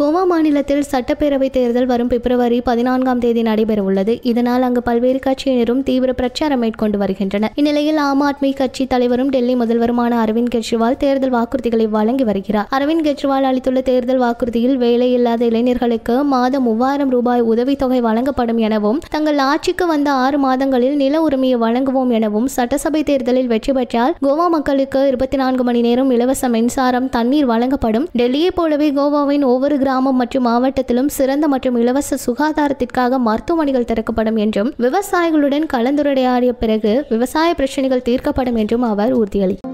கோவா மாநிலத்தில் சட்டப்பேரவை தேர்தல் வரும் பிப்ரவரி பதினான்காம் தேதி நடைபெறவுள்ளது. இதனால் அங்கு பல்வேறு கட்சியினரும் தீவிர பிரச்சாரம் மேற்கொண்டு வருகின்றனர். இந்நிலையில் ஆம் ஆத்மி கட்சி தலைவரும் டெல்லி முதல்வருமான அரவிந்த் கெஜ்ரிவால் தேர்தல் வாக்குறுதிகளை வழங்கி வருகிறார். அரவிந்த் கெஜ்ரிவால் அளித்துள்ள தேர்தல் வாக்குறுதியில் வேலை இல்லாத இளைஞர்களுக்கு மாதம் மூவாயிரம் ரூபாய் உதவித்தொகை வழங்கப்படும் எனவும் தங்கள் ஆட்சிக்கு வந்த ஆறு மாதங்களில் நில உரிமையை வழங்குவோம் எனவும் சட்டசபை தேர்தலில் வெற்றி பெற்றால் கோவா மக்களுக்கு இருபத்தி நான்கு மணி நேரம் இலவச மின்சாரம் தண்ணீர் வழங்கப்படும். டெல்லியைப் போலவே கோவாவின் ஒவ்வொரு கிராமம் மற்றும் மாவட்டத்திலும் சிறந்த மற்றும் இலவச சுகாதாரத்திற்காக மருத்துவமனைகள் திறக்கப்படும் என்றும் விவசாயிகளுடன் கலந்துரையாடிய பிறகு விவசாய பிரச்சனைகள் தீர்க்கப்படும் என்றும் அவர் உறுதியளித்தார்.